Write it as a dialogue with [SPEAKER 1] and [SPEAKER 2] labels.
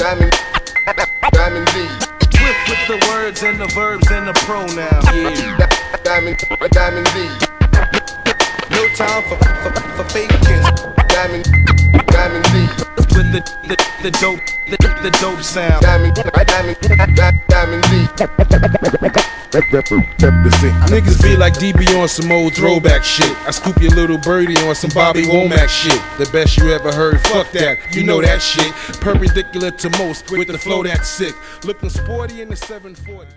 [SPEAKER 1] Diamond, Diamond D. Swift with the words and the verbs and the pronouns. Yeah.
[SPEAKER 2] Diamond, Diamond D.
[SPEAKER 1] No time for for, for faking.
[SPEAKER 2] Diamond, Diamond D.
[SPEAKER 1] With the the, the dope the, the dope sound.
[SPEAKER 2] Diamond, Diamond, Diamond D.
[SPEAKER 3] Niggas be like DB on some old throwback shit. I scoop your little birdie on some Bobby Womack shit. The best you ever heard, fuck that. You know that shit. Perpendicular to most with the flow that's sick. Looking sporty in the 740.